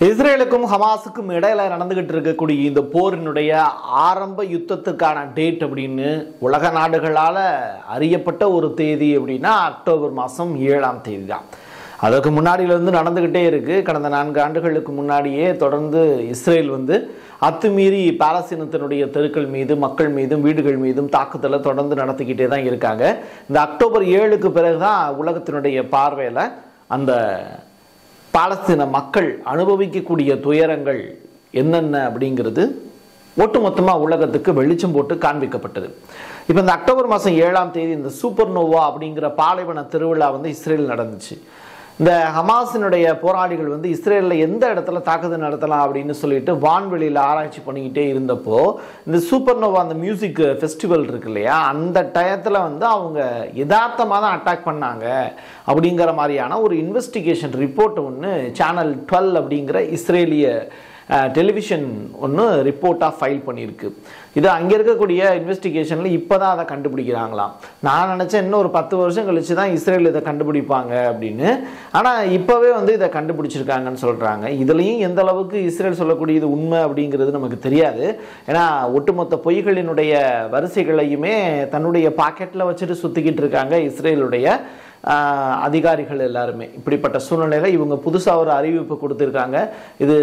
இஸ்ரேலுக்கும் ஹமாஸுக்கும் இடையில நடந்துகிட்டு இருக்கக்கூடிய இந்த போரினுடைய ஆரம்ப யுத்தத்துக்கான டேட் அப்படின்னு உலக நாடுகளால் அறியப்பட்ட ஒரு தேதி அப்படின்னா அக்டோபர் மாதம் ஏழாம் தேதி தான் அதுக்கு முன்னாடியிலேருந்து நடந்துக்கிட்டே இருக்குது கடந்த நான்கு ஆண்டுகளுக்கு முன்னாடியே தொடர்ந்து இஸ்ரேல் வந்து அத்துமீறி பாலஸ்தீனத்தினுடைய தெருக்கள் மீது மக்கள் மீதும் வீடுகள் மீதும் தாக்குதலை தொடர்ந்து நடத்திக்கிட்டே தான் இருக்காங்க. இந்த அக்டோபர் ஏழுக்கு பிறகு தான் உலகத்தினுடைய பார்வையில் அந்த பாலஸ்தீன மக்கள் அனுபவிக்கக்கூடிய துயரங்கள் என்னென்ன அப்படிங்கிறது ஒட்டுமொத்தமாக உலகத்துக்கு வெளிச்சம் போட்டு காண்பிக்கப்பட்டது. இப்போ இந்த அக்டோபர் மாதம் ஏழாம் தேதி இந்த சூப்பர் நோவா அப்படிங்கிற பாலைவன திருவிழா வந்து இஸ்ரேல் நடந்துச்சு. இந்த ஹமாஸினுடைய போராளிகள் வந்து இஸ்ரேலில் எந்த இடத்துல தாக்குதல் நடத்தலாம் அப்படின்னு சொல்லிட்டு வான்வெளியில் ஆராய்ச்சி பண்ணிக்கிட்டே இருந்தப்போ இந்த சூப்பர் நோவா அந்த மியூசிக் ஃபெஸ்டிவல் இருக்கு இல்லையா? அந்த டயத்தில் வந்து அவங்க யதார்த்தமாக தான் அட்டாக் பண்ணாங்க அப்படிங்கிற மாதிரியான ஒரு இன்வெஸ்டிகேஷன் ரிப்போர்ட் ஒன்று சேனல் டுவெல் அப்படிங்கிற இஸ்ரேலிய டெலிவிஷன் ஒன்று ரிப்போர்ட்டாக ஃபைல் பண்ணியிருக்கு. இது அங்கே இருக்கக்கூடிய இன்வெஸ்டிகேஷனில் இப்போ தான் அதை கண்டுபிடிக்கிறாங்களாம். நான் நினச்சேன் இன்னும் ஒரு பத்து வருஷம் கழிச்சு தான் இஸ்ரேல் இதை கண்டுபிடிப்பாங்க அப்படின்னு. ஆனால் இப்போவே வந்து இதை கண்டுபிடிச்சிருக்காங்கன்னு சொல்கிறாங்க இதுலேயும் எந்த அளவுக்கு இஸ்ரேல் சொல்லக்கூடியது உண்மை அப்படிங்கிறது நமக்கு தெரியாது. ஏன்னா ஒட்டுமொத்த பொய்களினுடைய வரிசைகளையுமே தன்னுடைய பாக்கெட்டில் வச்சுட்டு சுற்றிக்கிட்டு இருக்காங்க இஸ்ரேலுடைய அதிகாரிகள் எல்லாருமே. இப்படிப்பட்ட சூழ்நிலையில் இவங்க புதுசாக ஒரு அறிவிப்பு கொடுத்துருக்காங்க. இது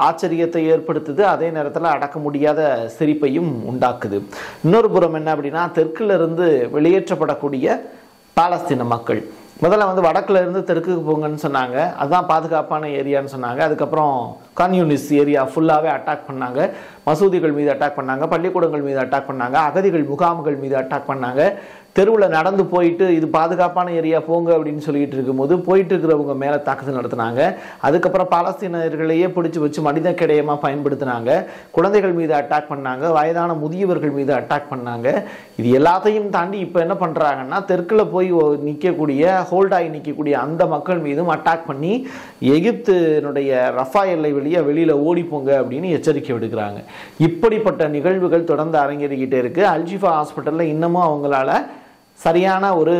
ஆச்சரியத்தை ஏற்படுத்துது. அதே நேரத்தில் அடக்க முடியாத சிரிப்பையும் உண்டாக்குது. இன்னொரு புறம் என்ன அப்படின்னா தெற்குல இருந்து வெளியேற்றப்படக்கூடிய பாலஸ்தீன மக்கள். முதல்ல வந்து வடக்கில் இருந்து தெற்குக்கு போங்கன்னு சொன்னாங்க. அதுதான் பாதுகாப்பான ஏரியான்னு சொன்னாங்க. அதுக்கப்புறம் கம்யூனிஸ்ட் ஏரியா ஃபுல்லாகவே அட்டாக் பண்ணாங்க. மசூதிகள் மீது அட்டாக் பண்ணாங்க. பள்ளிக்கூடங்கள் மீது அட்டாக் பண்ணாங்க. அகதிகள் முகாம்கள் மீது அட்டாக் பண்ணாங்க. தெருவில் நடந்து போயிட்டு இது பாதுகாப்பான ஏரியா போங்க அப்படின்னு சொல்லிட்டு இருக்கும்போது போயிட்டு இருக்கிறவங்க மேலே தாக்குதல் நடத்தினாங்க. அதுக்கப்புறம் பாலஸ்தீனர்களையே பிடிச்சி வச்சு மனித கிடையமாக பயன்படுத்தினாங்க. குழந்தைகள் மீது அட்டாக் பண்ணாங்க. வயதான முதியவர்கள் மீது அட்டாக் பண்ணாங்க. இது எல்லாத்தையும் தாண்டி இப்போ என்ன பண்ணுறாங்கன்னா தெற்கில் போய் நிற்கக்கூடிய ஹோல்டாகி நிற்கக்கூடிய அந்த மக்கள் மீதும் அட்டாக் பண்ணி எகிப்தினுடைய ரஃபா எல்லை வெளியே வெளியில் ஓடிப்போங்க அப்படின்னு எச்சரிக்கை விடுக்கிறாங்க. இப்படிப்பட்ட நிகழ்வுகள் தொடர்ந்து அரங்கேறிக்கிட்டே இருக்குது அல்ஜிஃபா ஹாஸ்பிட்டலில் இன்னமும் அவங்களால சரியான ஒரு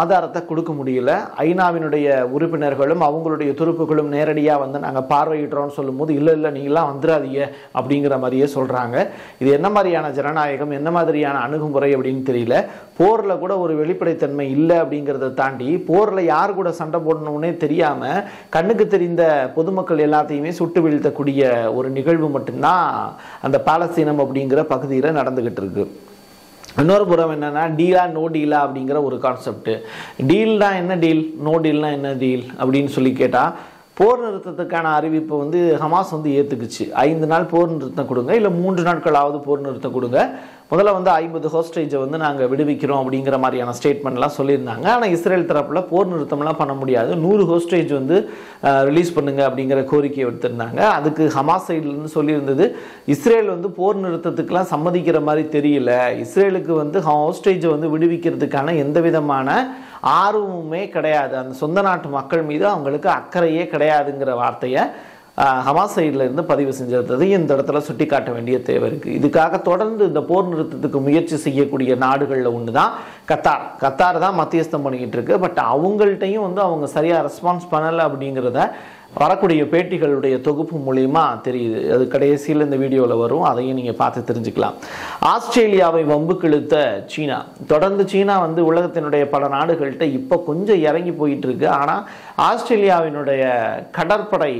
ஆதாரத்தை கொடுக்க முடியல. ஐநாவினுடைய உறுப்பினர்களும் அவங்களுடைய துருப்புகளும் நேரடியாக வந்து நாங்கள் பார்வையிடுறோம்னு சொல்லும்போது இல்லை இல்லை நீங்களாம் வந்துடாதீங்க அப்படிங்கிற மாதிரியே சொல்கிறாங்க இது என்ன மாதிரியான ஜனநாயகம் என்ன மாதிரியான அணுகுமுறை அப்படின்னு தெரியல. போரில் கூட ஒரு வெளிப்படைத்தன்மை இல்லை அப்படிங்கிறத தாண்டி போரில் யார் கூட சண்டை போடணும்னே தெரியாமல் கண்ணுக்கு தெரிந்த பொதுமக்கள் எல்லாத்தையுமே சுட்டு வீழ்த்தக்கூடிய ஒரு நிகழ்வு மட்டும்தான் அந்த பாலஸ்தீனம் அப்படிங்கிற பகுதியில் நடந்துக்கிட்டு இருக்குது இன்னொரு புறம் என்னன்னா டீலா நோ டீலா அப்படிங்கிற ஒரு கான்செப்ட் டீல்னா என்ன டீல் நோ டீல்னா என்ன டீல் அப்படின்னு சொல்லி கேட்டால் போர் நிறுத்தத்துக்கான அறிவிப்பை வந்து ஹமாஸ் வந்து ஏற்றுக்குச்சு ஐந்து நாள் போர் நிறுத்தம் கொடுங்க இல்லை மூன்று நாட்களாவது போர் நிறுத்தம் கொடுங்க. முதல்ல வந்து ஐம்பது ஹோஸ்டேஜை வந்து நாங்கள் விடுவிக்கிறோம் அப்படிங்கிற மாதிரியான ஸ்டேட்மெண்ட்லாம் சொல்லியிருந்தாங்க. ஆனால் இஸ்ரேல் தரப்பில் போர் நிறுத்தம்லாம் பண்ண முடியாது. நூறு ஹோஸ்டேஜ் வந்து ரிலீஸ் பண்ணுங்க அப்படிங்கிற கோரிக்கையை எடுத்திருந்தாங்க அதுக்கு ஹமாஸ் சைட்லேருந்து சொல்லியிருந்தது இஸ்ரேல் வந்து போர் நிறுத்தத்துக்கெலாம் சம்மதிக்கிற மாதிரி தெரியல. இஸ்ரேலுக்கு வந்து ஹோஸ்டேஜை வந்து விடுவிக்கிறதுக்கான எந்த விதமான ஆர்வமுமே கிடையாது. அந்த சொந்த நாட்டு மக்கள் மீது அவங்களுக்கு அக்கறையே கிடையாதுங்கிற வார்த்தையை ஹமாஸ் சைடில் இருந்து பதிவு செஞ்சிருந்தது. இந்த இடத்துல சுட்டி காட்ட வேண்டிய தேவை இருக்குது இதுக்காக தொடர்ந்து இந்த போர் நிறுத்தத்துக்கு முயற்சி செய்யக்கூடிய நாடுகளில் ஒன்று தான் கத்தார். கத்தார் தான் மத்தியஸ்தம் பண்ணிக்கிட்டு இருக்கு. பட் அவங்கள்ட்டையும் வந்து அவங்க சரியாக ரெஸ்பான்ஸ் பண்ணலை அப்படிங்கிறத வரக்கூடிய பேட்டிகளுடைய தொகுப்பு மூலியமா தெரியுது. அது கடைசியில் இந்த வீடியோவில் வரும். அதையும் நீங்கள் பார்த்து தெரிஞ்சுக்கலாம். ஆஸ்திரேலியாவை வம்பு இழுத்த சீனா. தொடர்ந்து சீனா வந்து உலகத்தினுடைய பல நாடுகள்கிட்ட இப்போ கொஞ்சம் இறங்கி போயிட்டு இருக்கு ஆனால் ஆஸ்திரேலியாவினுடைய கடற்படை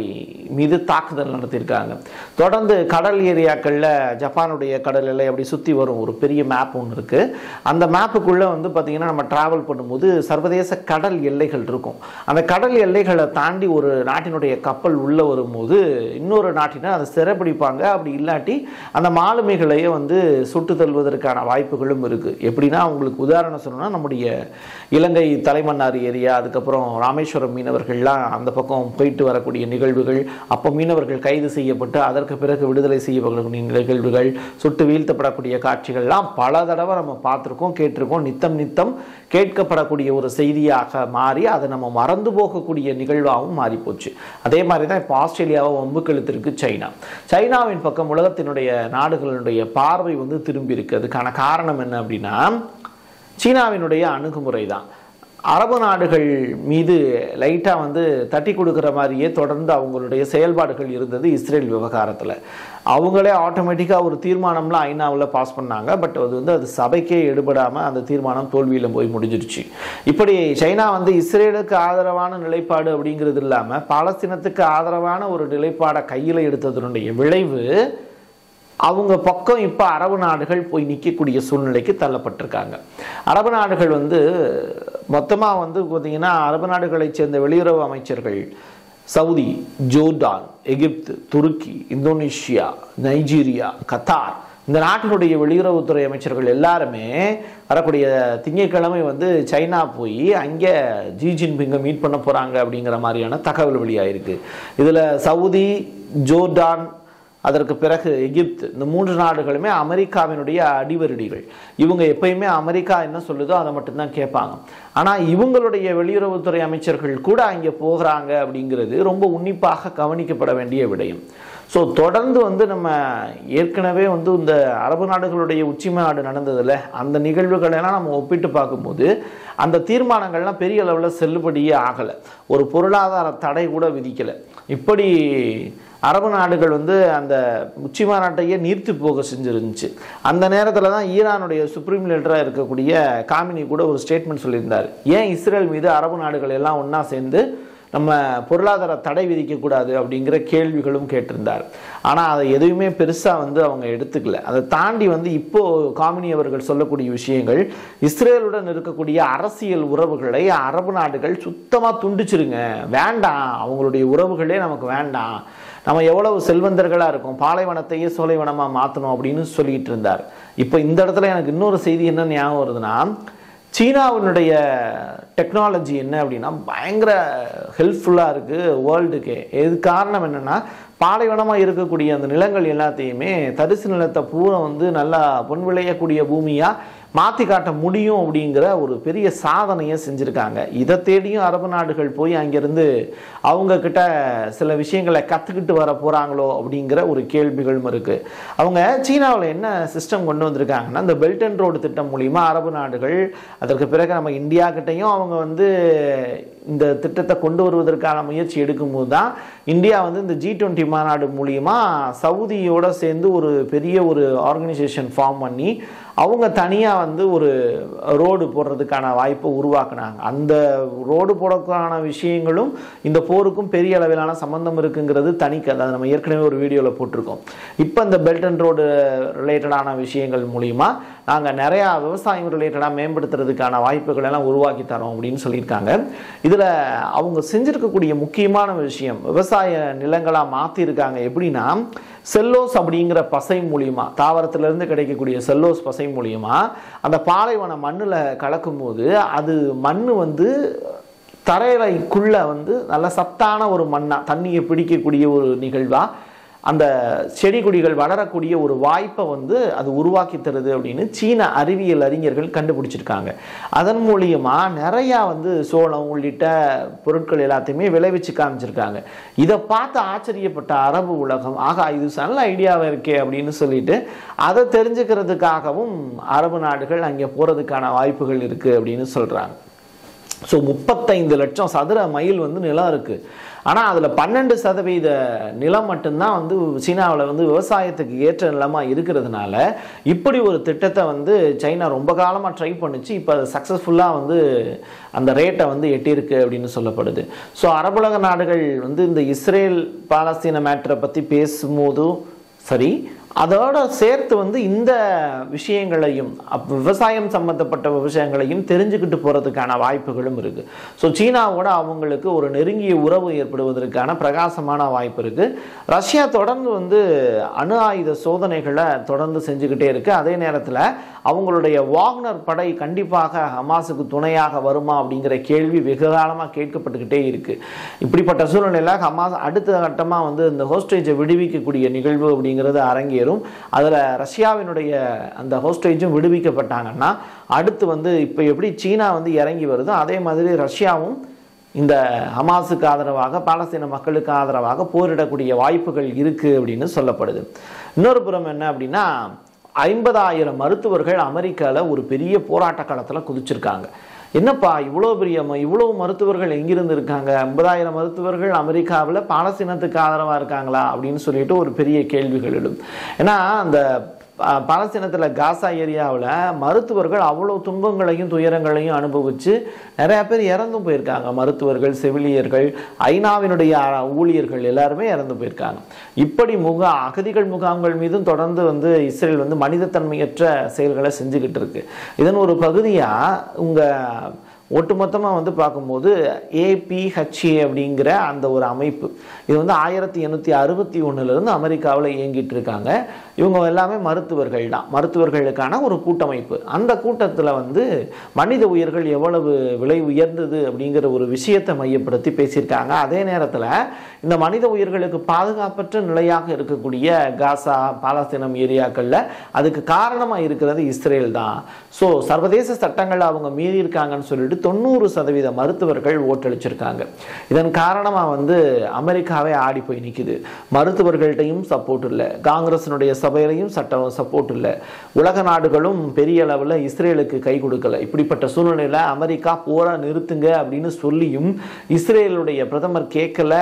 மீது தாக்குதல் நடத்தியிருக்காங்க. தொடர்ந்து கடல் ஏரியாக்களில் ஜப்பானுடைய கடல் எல்லை அப்படி சுற்றி வரும். ஒரு பெரிய மேப் ஒன்று இருக்குது அந்த மேப்புக்குள்ளே வந்து பார்த்திங்கன்னா நம்ம ட்ராவல் பண்ணும்போது சர்வதேச கடல் எல்லைகள் இருக்கும். அந்த கடல் எல்லைகளை தாண்டி ஒரு நாட்டினுடைய கப்பல் உள்ளே வரும்போது இன்னொரு நாட்டினர் அதை சிறப்பிடிப்பாங்க அப்படி இல்லாட்டி அந்த மாலுமிகளையே வந்து சுட்டு தள்ளுவதற்கான வாய்ப்புகளும் இருக்குது எப்படின்னா அவங்களுக்கு உதாரணம் சொல்லணும்னா நம்முடைய இலங்கை தலைமன்னார் ஏரியா அதுக்கப்புறம் ராமேஸ்வரம் மீனவர்கள்லாம் அந்த பக்கம் போயிட்டு வரக்கூடிய நிகழ்வுகள் அப்போ மீனவர்கள் கைது செய்யப்பட்டு அதற்கு பிறகு விடுதலை செய்யப்படக்கூடிய நிகழ்வுகள் சுட்டு வீழ்த்தப்படக்கூடிய காட்சிகள்லாம் பல தடவை நம்ம பார்த்துருக்கோம் கேட்டிருக்கோம். நித்தம் நித்தம் கேட்கப்படக்கூடிய ஒரு செய்தியாக மாறி அதை நம்ம மறந்து போகக்கூடிய நிகழ்வாகவும் மாறிப்போச்சு. அதே மாதிரி தான் இப்போ ஆஸ்திரேலியாவை வம்புக்கெழுத்திருக்கு சைனா. சைனாவின் பக்கம் உலகத்தினுடைய நாடுகளினுடைய பார்வை வந்து திரும்பி இருக்கு. அதுக்கான காரணம் என்ன அப்படின்னா சீனாவினுடைய அணுகுமுறை தான் அரபு நாடுகள் மீது லைட்டாக வந்து தட்டி கொடுக்குற மாதிரியே தொடர்ந்து அவங்களுடைய செயல்பாடுகள் இருந்தது இஸ்ரேல் விவகாரத்தில். அவங்களே ஆட்டோமேட்டிக்காக ஒரு தீர்மானம்லாம் ஐநாவில் பாஸ் பண்ணாங்க. பட் அது வந்து அது சபைக்கே எடுபடாமல் அந்த தீர்மானம் தோல்வியில் போய் முடிஞ்சிருச்சு இப்படி சைனா வந்து இஸ்ரேலுக்கு ஆதரவான நிலைப்பாடு அப்படிங்கிறது இல்லாமல் பாலஸ்தீனத்துக்கு ஆதரவான ஒரு நிலைப்பாடை கையில் எடுத்ததனுடைய விளைவு அவங்க பக்கம் இப்போ அரபு நாடுகள் போய் நிற்கக்கூடிய சூழ்நிலைக்கு தள்ளப்பட்டிருக்காங்க. அரபு நாடுகள் வந்து மொத்தமாக வந்து பார்த்திங்கன்னா அரபு நாடுகளைச் சேர்ந்த வெளியுறவு அமைச்சர்கள் சவுதி ஜோர்டான் எகிப்து துருக்கி இந்தோனேஷியா நைஜீரியா கத்தார் இந்த நாட்டினுடைய வெளியுறவுத்துறை அமைச்சர்கள் எல்லாருமே வரக்கூடிய திங்கட்கிழமை வந்து சைனா போய் அங்கே ஜி ஜின்பிங்கை மீட் பண்ண போகிறாங்க அப்படிங்கிற மாதிரியான தகவல் வெளியாகிருக்கு இதில் சவுதி ஜோர்டான் அதற்கு பிறகு எகிப்து இந்த மூன்று நாடுகளுமே அமெரிக்காவினுடைய அடிவருடிகள். இவங்க எப்பயுமே அமெரிக்கா என்ன சொல்லுதோ அதை மட்டும்தான் கேட்பாங்க. ஆனால் இவங்களுடைய வெளியுறவுத்துறை அமைச்சர்கள் கூட அங்கே போகிறாங்க அப்படிங்கிறது ரொம்ப உன்னிப்பாக கவனிக்கப்பட வேண்டிய விடயம். ஸோ தொடர்ந்து வந்து நம்ம ஏற்கனவே வந்து இந்த அரபு நாடுகளுடைய உச்சி மாநாடு நடந்ததில் அந்த நிகழ்வுகளெல்லாம் நம்ம ஒப்பிட்டு பார்க்கும்போது அந்த தீர்மானங்கள்லாம் பெரிய அளவில் செல்லுபடியே ஆகலை. ஒரு பொருளாதார தடை கூட விதிக்கலை. இப்படி அரபு நாடுகள் வந்து அந்த உச்சி மாநாட்டையே நீர்த்து போக செஞ்சுருந்துச்சு. அந்த நேரத்தில் தான் ஈரானுடைய சுப்ரீம் லீடராக இருக்கக்கூடிய காமினி கூட ஒரு ஸ்டேட்மெண்ட் சொல்லியிருந்தார். ஏன் இஸ்ரேல் மீது அரபு நாடுகள் எல்லாம் ஒன்றா சேர்ந்து நம்ம பொருளாதார தடை விதிக்கக்கூடாது அப்படிங்கிற கேள்விகளும் கேட்டிருந்தார். ஆனால் அதை எதுவுமே பெருசாக வந்து அவங்க எடுத்துக்கல. அதை தாண்டி வந்து இப்போ காமினி அவர்கள் சொல்லக்கூடிய விஷயங்கள் இஸ்ரேலுடன் இருக்கக்கூடிய அரசியல் உறவுகளை அரபு நாடுகள் சுத்தமாக துண்டிச்சிருங்க. வேண்டாம். அவங்களுடைய உறவுகளே நமக்கு வேண்டாம். நம்ம எவ்வளவு செல்வந்தர்களாக இருக்கும். பாலைவனத்தையே சோலைவனமாக மாற்றணும் அப்படின்னு சொல்லிக்கிட்டு இருந்தார். இப்போ இந்த இடத்துல எனக்கு இன்னொரு செய்தி என்ன ஞாபகம் வருதுன்னா சீனாவினுடைய டெக்னாலஜி என்ன அப்படின்னா பயங்கர ஹெல்ப்ஃபுல்லாக இருக்குது வேர்ல்டுக்கே இது காரணம் என்னென்னா பாலைவனமாக இருக்கக்கூடிய அந்த நிலங்கள் எல்லாத்தையுமே தரிசு நிலத்தை பூரா வந்து நல்லா பொன் விளையக்கூடிய பூமியாக மாற்றி காட்ட முடியும் அப்படிங்கிற ஒரு பெரிய சாதனையை செஞ்சுருக்காங்க. இதை தேடியும் அரபு நாடுகள் போய் அங்கேருந்து அவங்கக்கிட்ட சில விஷயங்களை கற்றுக்கிட்டு வர போகிறாங்களோ அப்படிங்கிற ஒரு கேள்விகளும் இருக்குது அவங்க சீனாவில் என்ன சிஸ்டம் கொண்டு வந்திருக்காங்கன்னா இந்த பெல்ட் அண்ட் ரோடு திட்டம் மூலிமா அரபு நாடுகள் அதற்கு பிறகு நம்ம இந்தியா கிட்டையும் அவங்க வந்து இந்த திட்டத்தை கொண்டு வருவதற்கான முயற்சி எடுக்கும்போது தான் இந்தியா வந்து இந்த ஜி டுவெண்ட்டி மாநாடு மூலியமாக சவுதியோட சேர்ந்து ஒரு பெரிய ஒரு ஆர்கனைசேஷன் ஃபார்ம் பண்ணி அவங்க தனியாக வந்து ஒரு ரோடு போடுறதுக்கான வாய்ப்பை உருவாக்குனாங்க. அந்த ரோடு போடக்கான விஷயங்களும் இந்த போருக்கும் பெரிய அளவிலான சம்மந்தம் இருக்குங்கிறது தனிக்கதை அதை நம்ம ஏற்கனவே ஒரு வீடியோவில் போட்டிருக்கோம். இப்போ இந்த பெல்ட் அண்ட் ரோடு ரிலேட்டடான விஷயங்கள் மூலிமா நாங்கள் நிறையா விவசாயம் ரிலேட்டடாக மேம்படுத்துறதுக்கான வாய்ப்புகள் எல்லாம் உருவாக்கி தரோம் அப்படின்னு சொல்லியிருக்காங்க. இதில் அவங்க செஞ்சுருக்கக்கூடிய முக்கியமான விஷயம் விவசாய நிலங்களாக மாற்றிருக்காங்க எப்படின்னா செல்லோஸ் அப்படிங்கிற பசை மூலியமாக தாவரத்திலிருந்து கிடைக்கக்கூடிய செல்லோஸ் பசை மூலியமாக அந்த பாலைவன மண்ணில் கலக்கும்போது அது மண் வந்து தரையிலைக்குள்ள வந்து நல்ல சத்தான ஒரு மண்ணாக தண்ணியை பிடிக்கக்கூடிய ஒரு நிகழ்வாக அந்த செடி கொடிகள் வளரக்கூடிய ஒரு வாய்ப்பை வந்து அது உருவாக்கி தருது அப்படின்னு சீன அறிவியல் அறிஞர்கள் கண்டுபிடிச்சிருக்காங்க. அதன் மூலியமா நிறையா வந்து சோளம் உள்ளிட்ட பொருட்கள் எல்லாத்தையுமே விளைவிச்சு காமிச்சிருக்காங்க. இதை பார்த்து ஆச்சரியப்பட்ட அரபு உலகம் ஆகா இது நல்ல ஐடியாவாக இருக்கே அப்படின்னு சொல்லிட்டு அதை தெரிஞ்சுக்கிறதுக்காகவும் அரபு நாடுகள் அங்கே போகிறதுக்கான வாய்ப்புகள் இருக்குது அப்படின்னு சொல்கிறாங்க ஸோ முப்பத்தைந்து லட்சம் சதுர மைல் வந்து நிலம் இருக்குது ஆனால் அதில் பன்னெண்டு சதவீத நிலம் மட்டும்தான் வந்து சீனாவில் வந்து விவசாயத்துக்கு ஏற்ற நிலமாக இருக்கிறதுனால இப்படி ஒரு திட்டத்தை வந்து சைனா ரொம்ப காலமாக ட்ரை பண்ணுச்சு. இப்போ அது சக்ஸஸ்ஃபுல்லாக வந்து அந்த ரேட்டை வந்து எட்டியிருக்கு அப்படின்னு சொல்லப்படுது. ஸோ அரபுலக நாடுகள் வந்து இந்த இஸ்ரேல் பாலஸ்தீன மேட்டரை பற்றி பேசும்போதும் சரி அதோட சேர்த்து வந்து இந்த விஷயங்களையும் விவசாயம் சம்பந்தப்பட்ட விஷயங்களையும் தெரிஞ்சுக்கிட்டு போகிறதுக்கான வாய்ப்புகளும் இருக்குது ஸோ சீனாவோட அவங்களுக்கு ஒரு நெருங்கிய உறவு ஏற்படுவதற்கான பிரகாசமான வாய்ப்பு இருக்குது ரஷ்யா தொடர்ந்து வந்து அணு ஆயுத சோதனைகளை தொடர்ந்து செஞ்சுக்கிட்டே இருக்குது அதே நேரத்தில் அவங்களுடைய வாக்னர் படை கண்டிப்பாக ஹமாஸுக்கு துணையாக வருமா அப்படிங்கிற கேள்வி வெகு காலமாக கேட்கப்பட்டுக்கிட்டே இருக்குது இப்படிப்பட்ட சூழ்நிலையில் ஹமாஸ் அடுத்த கட்டமாக வந்து இந்த ஹோஸ்டேஜை விடுவிக்கக்கூடிய நிகழ்வு அப்படிங்கிறது அரங்கி அரங்கேறும் அதில் ரஷ்யாவினுடைய அந்த ஹோஸ்டேஜும் விடுவிக்கப்பட்டாங்கன்னா அடுத்து வந்து இப்போ எப்படி சீனா வந்து இறங்கி வருதோ அதே மாதிரி ரஷ்யாவும் இந்த ஹமாஸுக்கு ஆதரவாக பாலஸ்தீன மக்களுக்கு ஆதரவாக போரிடக்கூடிய வாய்ப்புகள் இருக்குது அப்படின்னு சொல்லப்படுது. இன்னொரு புறம் என்ன அப்படின்னா ஐம்பதாயிரம் மருத்துவர்கள் அமெரிக்காவில் ஒரு பெரிய போராட்ட காலத்தில் குதிச்சிருக்காங்க. என்னப்பா இவ்வளோ பெரிய இவ்வளோ மருத்துவர்கள் எங்கிருந்து இருக்காங்க? ஐம்பதாயிரம் மருத்துவர்கள் அமெரிக்காவில் பாலஸ்தீனத்துக்கு ஆதரவாக இருக்காங்களா? அப்படின்னு சொல்லிட்டு ஒரு பெரிய கேள்விகள் எழும். ஏன்னா அந்த பாலஸ்தீனத்தில் காசா ஏரியாவில் மருத்துவர்கள் அவ்வளோ துன்பங்களையும் துயரங்களையும் அனுபவித்து நிறையா பேர் இறந்தும் போயிருக்காங்க. மருத்துவர்கள் செவிலியர்கள் ஐநாவினுடைய ஊழியர்கள் எல்லாருமே இறந்து போயிருக்காங்க. இப்படி முக அகதிகள் முகாம்கள் மீதும் தொடர்ந்து வந்து இஸ்ரேல் வந்து மனிதத்தன்மையற்ற செயல்களை செஞ்சுக்கிட்டு இருக்கு. இதன் ஒரு பகுதியாக உங்கள் ஒட்டுமொத்தமாக வந்து பார்க்கும்போது ஏபிஹெச்ஏ அப்படிங்கிற அந்த ஒரு அமைப்பு. இது வந்து ஆயிரத்தி எண்ணூற்றி அறுபத்தி ஒன்றுலேருந்து அமெரிக்காவில் இயங்கிட்டு இருக்காங்க இவங்க எல்லாமே மருத்துவர்கள் தான். மருத்துவர்களுக்கான ஒரு கூட்டமைப்பு. அந்த கூட்டத்தில் வந்து மனித உயிர்கள் எவ்வளவு விலை உயர்ந்தது அப்படிங்கிற ஒரு விஷயத்தை மையப்படுத்தி பேசியிருக்காங்க. அதே நேரத்தில் இந்த மனித உயிர்களுக்கு பாதுகாப்பற்ற நிலையாக இருக்கக்கூடிய காசா பாலஸ்தீனம் ஏரியாக்களில் அதுக்கு காரணமாக இருக்கிறது இஸ்ரேல் தான். ஸோ சர்வதேச சட்டங்கள் அவங்க மீறி இருக்காங்கன்னு சொல்லிட்டு தொண்ணூறு சதவீத மருத்துவர்கள் ஓட்டளிச்சிருக்காங்க. இதன் காரணமாக வந்து அமெரிக்காவே ஆடி போய் நிற்குது மருத்துவர்கள்ட்டையும் சப்போர்ட் இல்லை. காங்கிரஸினுடைய சபையிலையும் சட்டம் சப்போர்ட் இல்லை. உலக நாடுகளும் பெரிய அளவில் இஸ்ரேலுக்கு கை கொடுக்கல. இப்படிப்பட்ட சூழ்நிலையில் அமெரிக்கா போரை நிறுத்துங்க அப்படின்னு சொல்லியும் இஸ்ரேலுடைய பிரதமர் கேட்கல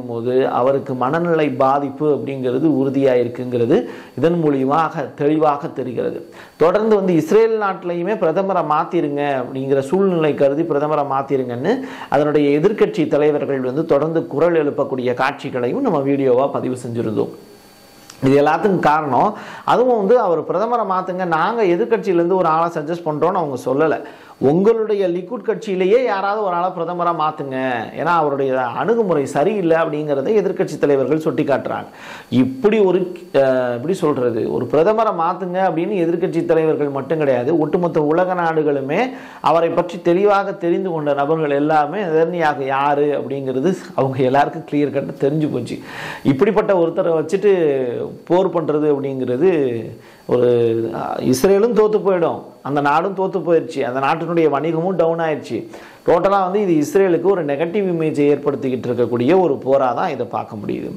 அப்படிங்கும்போது அவருக்கு மனநிலை பாதிப்பு அப்படிங்கிறது உறுதியாக இருக்குங்கிறது இதன் மூலியமாக தெளிவாக தெரிகிறது. தொடர்ந்து வந்து இஸ்ரேல் நாட்டிலையுமே பிரதமரை மாற்றிருங்க அப்படிங்கிற சூழ்நிலை கருதி பிரதமரை மாற்றிருங்கன்னு அதனுடைய எதிர்க்கட்சி தலைவர்கள் வந்து தொடர்ந்து குரல் எழுப்பக்கூடிய காட்சிகளையும் நம்ம வீடியோவாக பதிவு செஞ்சுருந்தோம். இது எல்லாத்துக்கும் காரணம் அதுவும் வந்து அவர் பிரதமரை மாற்றுங்க நாங்கள் எதிர்கட்சியிலேருந்து ஒரு ஆளை சஜஸ்ட் பண்ணுறோன்னு அவங்க சொல்லலை. உங்களுடைய லிக்குட் கட்சியிலேயே யாராவது ஒரு ஆளை பிரதமராக மாற்றுங்க ஏன்னா அவருடைய அணுகுமுறை சரியில்லை அப்படிங்கிறத எதிர்க்கட்சி தலைவர்கள் சுட்டி காட்டுறாங்க இப்படி ஒரு இப்படி எப்படி சொல்கிறது ஒரு பிரதமரை மாற்றுங்க அப்படின்னு எதிர்க்கட்சி தலைவர்கள் மட்டும் கிடையாது ஒட்டுமொத்த உலக நாடுகளுமே அவரை பற்றி தெளிவாக தெரிந்து கொண்ட நபர்கள் எல்லாமே எதர்னியாக யார் அப்படிங்கிறது அவங்க எல்லாருக்கும் கிளியர் கட்டு தெரிஞ்சு போச்சு. இப்படிப்பட்ட ஒருத்தரை வச்சுட்டு போர் பண்ணுறது அப்படிங்கிறது ஒரு இஸ்ரேலும் தோற்று போயிடும். அந்த நாடும் தோற்று போயிடுச்சு அந்த நாட்டினுடைய வணிகமும் டவுன் ஆயிடுச்சு டோட்டலாக வந்து இது இஸ்ரேலுக்கு ஒரு நெகட்டிவ் இமேஜை ஏற்படுத்திக்கிட்டு இருக்கக்கூடிய ஒரு போராக தான் இதை பார்க்க முடியுது.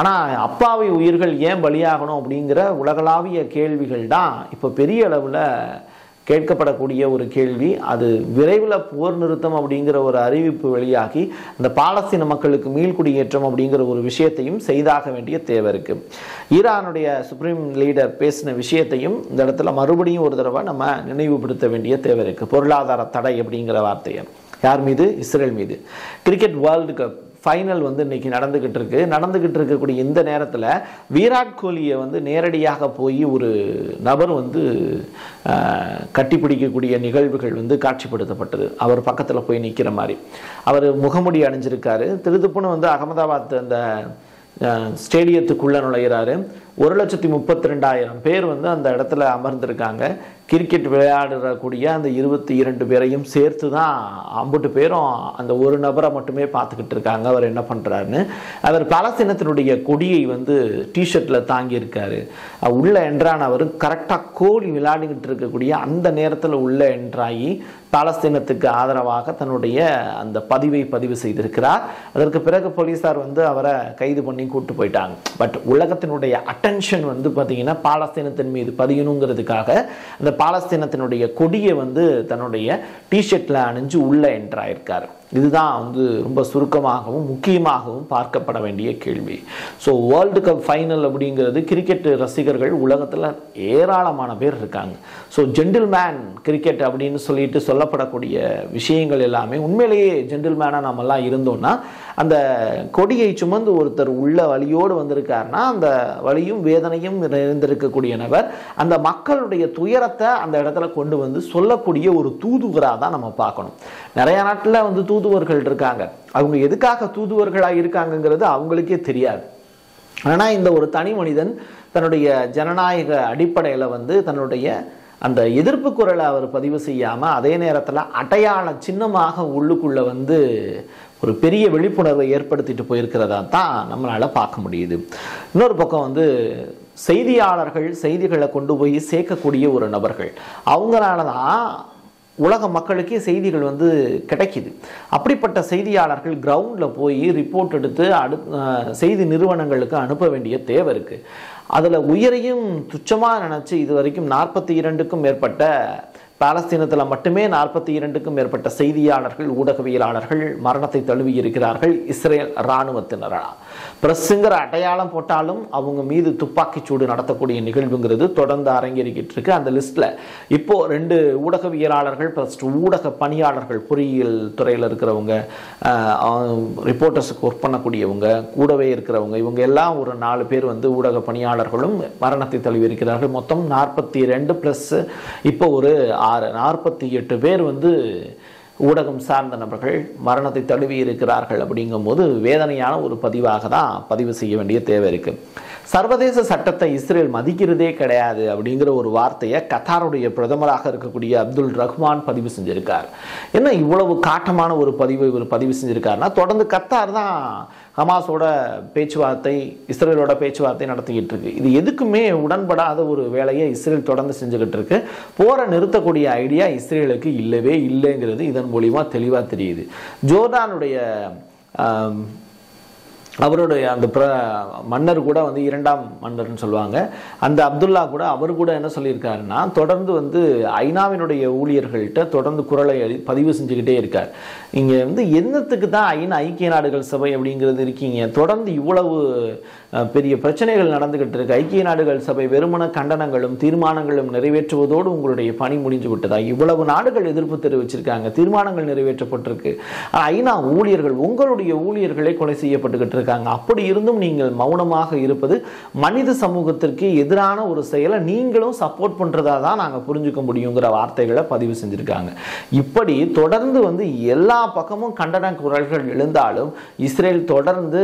ஆனால் அப்பாவி உயிர்கள் ஏன் பலியாகணும் அப்படிங்கிற உலகளாவிய கேள்விகள் தான் இப்போ பெரிய அளவில் கேட்கப்படக்கூடிய ஒரு கேள்வி. அது விரைவில் போர் நிறுத்தம் அப்படிங்கிற ஒரு அறிவிப்பு வெளியாகி இந்த பாலஸ்தீன மக்களுக்கு மீள்குடியேற்றம் அப்படிங்கிற ஒரு விஷயத்தையும் செய்தாக வேண்டிய தேவை இருக்கு. ஈரானுடைய சுப்ரீம் லீடர் பேசின விஷயத்தையும் இந்த இடத்துல மறுபடியும் ஒரு தடவை நம்ம நினைவுபடுத்த வேண்டிய தேவை இருக்கு. பொருளாதார தடை அப்படிங்கிற வார்த்தையை. யார் மீது? இஸ்ரேல் மீது. கிரிக்கெட் வேர்ல்டு கப் ஃபைனல் வந்து இன்னைக்கு நடந்துக்கிட்டு இருக்கு. நடந்துக்கிட்டு இருக்கக்கூடிய இந்த நேரத்தில் விராட் கோலியை வந்து நேரடியாக போய் ஒரு நபர் வந்து கட்டிப்பிடிக்கக்கூடிய நிகழ்வுகள் வந்து காட்சிப்படுத்தப்பட்டது. அவர் பக்கத்தில் போய் நிற்கிற மாதிரி. அவர் முகமுடி அணிஞ்சிருக்காரு. திருதுப்புன்னு வந்து அகமதாபாத் அந்த ஸ்டேடியத்துக்குள்ளே நுழைகிறாரு ஒரு லட்சத்தி முப்பத்தி ரெண்டாயிரம் பேர் வந்து அந்த இடத்துல அமர்ந்திருக்காங்க. கிரிக்கெட் விளையாடக்கூடிய அந்த இருபத்தி இரண்டு பேரையும் சேர்த்து தான் அம்புட்டு பேரும் அந்த ஒரு நபரை மட்டுமே பார்த்துக்கிட்டு இருக்காங்க. அவர் என்ன பண்ணுறாருன்னு அவர் பாலஸ்தீனத்தினுடைய கொடியை வந்து டிஷர்ட்டில் தாங்கியிருக்காரு. உள்ளே உள்ள அவர். கரெக்டாக கோழி விளையாடிக்கிட்டு இருக்கக்கூடிய அந்த நேரத்தில் உள்ள என்றாகி பாலஸ்தீனத்துக்கு ஆதரவாக தன்னுடைய அந்த பதிவை பதிவு செய்திருக்கிறார். அதற்கு பிறகு போலீஸார் வந்து அவரை கைது பண்ணி கூட்டு போயிட்டாங்க. பட் உலகத்தினுடைய அட்டென்ஷன் வந்து பார்த்தீங்கன்னா பாலஸ்தீனத்தின் மீது பதியணுங்கிறதுக்காக அந்த பாலஸ்தீனத்தினுடைய கொடியை வந்து தன்னுடைய டிஷர்ட்டில் அணிஞ்சு உள்ளே என்ட்ராயிருக்கார் இதுதான் வந்து ரொம்ப சுருக்கமாகவும் முக்கியமாகவும் பார்க்கப்பட வேண்டிய கேள்வி. ஸோ வேர்ல்டு கப் ஃபைனல் அப்படிங்கிறது கிரிக்கெட் ரசிகர்கள் உலகத்தில் ஏராளமான பேர் இருக்காங்க. ஸோ ஜென்டில்மேன் கிரிக்கெட் அப்படின்னு சொல்லிட்டு சொல்லப்படக்கூடிய விஷயங்கள் எல்லாமே உண்மையிலேயே ஜென்டில்மேனாக நம்மெல்லாம் இருந்தோம்னா அந்த கொடியை சுமந்து ஒருத்தர் உள்ள வழியோடு வந்திருக்காருன்னா அந்த வலியும் வேதனையும் நிறைந்திருக்கக்கூடிய நபர் அந்த மக்களுடைய துயரத்தை அந்த இடத்துல கொண்டு வந்து சொல்லக்கூடிய ஒரு தூதுவராக தான் நம்ம பார்க்கணும். நிறைய நாட்டில் வந்து தூதுவர்கள் இருக்காங்க. அவங்க எதுக்காக தூதுவர்களாக இருக்காங்கங்கிறது அவங்களுக்கே தெரியாது. ஆனால் இந்த ஒரு தனி மனிதன் தன்னுடைய ஜனநாயக அடிப்படையில் வந்து தன்னுடைய அந்த எதிர்ப்பு குரலை அவர் பதிவு செய்யாமல் அதே நேரத்தில் அடையாள சின்னமாக உள்ளுக்குள்ளே வந்து ஒரு பெரிய விழிப்புணர்வை ஏற்படுத்திட்டு போயிருக்கிறதா தான் நம்மளால் பார்க்க முடியுது. இன்னொரு பக்கம் வந்து செய்தியாளர்கள் செய்திகளை கொண்டு போய் சேர்க்கக்கூடிய ஒரு நபர்கள். அவங்களால தான் உலக மக்களுக்கே செய்திகள் வந்து கிடைக்கிது. அப்படிப்பட்ட செய்தியாளர்கள் கிரவுண்டில் போய் ரிப்போர்ட் எடுத்து அடு செய்தி நிறுவனங்களுக்கு அனுப்ப வேண்டிய தேவை இருக்குது அதில் உயிரையும் துச்சமாக நினச்சி இது வரைக்கும் நாற்பத்தி இரண்டுக்கும் மேற்பட்ட பாலஸ்தீனத்தில் மட்டுமே நாற்பத்தி இரண்டுக்கும் மேற்பட்ட செய்தியாளர்கள் ஊடகவியலாளர்கள் மரணத்தை தழுவி இருக்கிறார்கள் இஸ்ரேல் இராணுவத்தினரா பிரஸ்ஸுங்கிற அடையாளம் போட்டாலும் அவங்க மீது துப்பாக்கிச் சூடு நடத்தக்கூடிய நிகழ்வுங்கிறது தொடர்ந்து அரங்கேறிக்கிட்டு இருக்கு. அந்த லிஸ்ட்டில் இப்போ ரெண்டு ஊடகவியலாளர்கள் ப்ளஸ் ஊடக பணியாளர்கள் பொறியியல் துறையில் இருக்கிறவங்க ரிப்போர்ட்டர்ஸுக்கு ஒர்க் பண்ணக்கூடியவங்க கூடவே இருக்கிறவங்க இவங்க எல்லாம் ஒரு நாலு பேர் வந்து ஊடக பணியாளர்களும் மரணத்தை தழுவி இருக்கிறார்கள். மொத்தம் நாற்பத்தி ரெண்டு ப்ளஸ் இப்போ ஒரு ஆறு நாற்பத்தி எட்டு பேர் வந்து ஊடகம் சார்ந்த நபர்கள் மரணத்தை தழுவி இருக்கிறார்கள் அப்படிங்கும்போது வேதனையான ஒரு பதிவாக தான் பதிவு செய்ய வேண்டிய தேவை இருக்குது சர்வதேச சட்டத்தை இஸ்ரேல் மதிக்கிறதே கிடையாது அப்படிங்கிற ஒரு வார்த்தையை கத்தாருடைய பிரதமராக இருக்கக்கூடிய அப்துல் ரஹ்மான் பதிவு செஞ்சுருக்கார். என்ன இவ்வளவு காட்டமான ஒரு பதிவு இவர் பதிவு செஞ்சுருக்காருன்னா தொடர்ந்து கத்தார் தான் ஹமாஸோட பேச்சுவார்த்தை இஸ்ரேலோட பேச்சுவார்த்தை நடத்திக்கிட்டு இருக்கு. இது எதுக்குமே உடன்படாத ஒரு வேலையை இஸ்ரேல் தொடர்ந்து செஞ்சுக்கிட்டு இருக்கு. போரை நிறுத்தக்கூடிய ஐடியா இஸ்ரேலுக்கு இல்லவே இல்லைங்கிறது இதன் மூலியமாக தெளிவாக தெரியுது. ஜோர்டானுடைய அவருடைய அந்த பிர மன்னர் கூட வந்து இரண்டாம் மன்னர்னு சொல்லுவாங்க. அந்த அப்துல்லா கூட அவர் கூட என்ன சொல்லியிருக்காருன்னா தொடர்ந்து வந்து ஐநாவினுடைய ஊழியர்கள்ட்ட தொடர்ந்து குரலை பதிவு செஞ்சுக்கிட்டே இருக்கார். இங்கே வந்து என்னத்துக்கு தான் ஐநா ஐக்கிய நாடுகள் சபை அப்படிங்கிறது இருக்கீங்க? தொடர்ந்து இவ்வளவு பெரிய பிரச்சனைகள் நடந்துக்கிட்டு இருக்கு. ஐக்கிய நாடுகள் சபை வெறுமன கண்டனங்களும் தீர்மானங்களும் நிறைவேற்றுவதோடு உங்களுடைய பணி முடிஞ்சு விட்டதா? இவ்வளவு நாடுகள் எதிர்ப்பு தெரிவிச்சிருக்காங்க. தீர்மானங்கள் நிறைவேற்றப்பட்டிருக்கு. ஐநா ஊழியர்கள் உங்களுடைய ஊழியர்களே கொலை செய்யப்பட்டுக்கிட்டு இருக்காங்க. அப்படி இருந்தும் நீங்கள் மௌனமாக இருப்பது மனித சமூகத்திற்கு எதிரான ஒரு செயலை நீங்களும் சப்போர்ட் பண்ணுறதா தான் நாங்கள் புரிஞ்சுக்க முடியுங்கிற வார்த்தைகளை பதிவு செஞ்சுருக்காங்க. இப்படி தொடர்ந்து வந்து எல்லா பக்கமும் கண்டன குரல்கள் எழுந்தாலும் இஸ்ரேல் தொடர்ந்து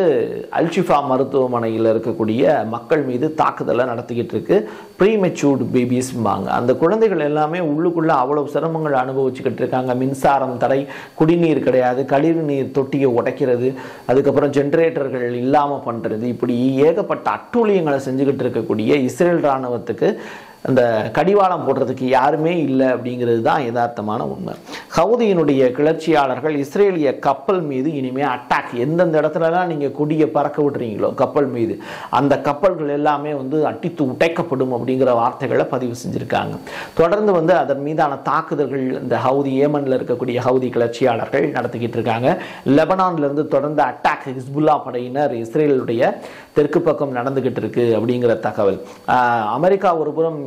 அல்ஷிஃபா மருத்துவமனையில் இருக்கக்கூடிய மக்கள் மீது தாக்குதலை நடத்திக்கிட்டு இருக்கு. ப்ரீமெச்சூர்டு பேபிஸ்பாங்க அந்த குழந்தைகள் எல்லாமே உள்ளுக்குள்ள அவ்வளவு சிரமங்கள் அனுபவிச்சுக்கிட்டு இருக்காங்க. மின்சாரம் தடை குடிநீர் கிடையாது கழிவு நீர் தொட்டியை உடைக்கிறது அதுக்கப்புறம் ஜென்ரேட்டர்கள் இல்லாமல் பண்ணுறது இப்படி ஏகப்பட்ட அட்டூழியங்களை செஞ்சுக்கிட்டு இருக்கக்கூடிய இஸ்ரேல் இராணுவத்துக்கு அந்த கடிவாளம் போடுறதுக்கு யாருமே இல்லை அப்படிங்கிறது தான் யதார்த்தமான உண்மை. ஹவுதியினுடைய கிளர்ச்சியாளர்கள் இஸ்ரேலிய கப்பல் மீது இனிமேல் அட்டாக் எந்தெந்த இடத்துலலாம் நீங்கள் கொடியை பறக்க விடுறீங்களோ கப்பல் மீது அந்த கப்பல்கள் எல்லாமே வந்து அட்டித்து உடைக்கப்படும் அப்படிங்கிற வார்த்தைகளை பதிவு செஞ்சுருக்காங்க. தொடர்ந்து வந்து அதன் மீதான தாக்குதல்கள் இந்த ஹவுதி ஏமனில் இருக்கக்கூடிய ஹவுதி கிளர்ச்சியாளர்கள் நடத்திக்கிட்டு இருக்காங்க. லெபனான்லேருந்து தொடர்ந்து அட்டாக் ஹிஸ்புல்லா படையினர் இஸ்ரேலுடைய தெற்கு பக்கம் நடந்துக்கிட்டு இருக்கு அப்படிங்கிற தகவல். அமெரிக்கா ஒருபுறம்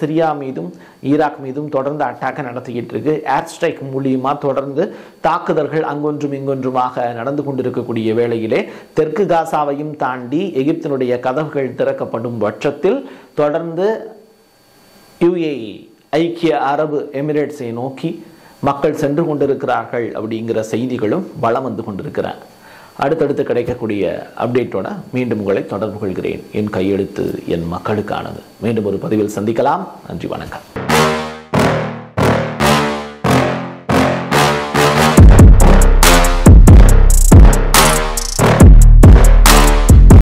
சிரியா மீதும் ஈராக் மீதும் தொடர்ந்து அட்டாக்கை நடத்திக்கிட்டு இருக்கு. ஏர் ஸ்ட்ரைக் மூலியமாக தொடர்ந்து தாக்குதல்கள் அங்கொன்றும் இங்கொன்றுமாக நடந்து கொண்டிருக்கக்கூடிய வேளையிலே தெற்கு காசாவையும் தாண்டி எகிப்தினுடைய கதவுகள் திறக்கப்படும் பட்சத்தில் தொடர்ந்து யுஏஇ ஐக்கிய அரபு எமிரேட்ஸை நோக்கி மக்கள் சென்று கொண்டிருக்கிறார்கள் அப்படிங்கிற செய்திகளும் வளம் வந்து கொண்டிருக்கிறேன் அடுத்தடுத்து கிடைக்கக்கூடிய அப்டேட்டோட மீண்டும் உங்களை தொடர்பு கொள்கிறேன். என் கையெழுத்து என் மக்களுக்கானது. மீண்டும் ஒரு பதிவில் சந்திக்கலாம். நன்றி வணக்கம்.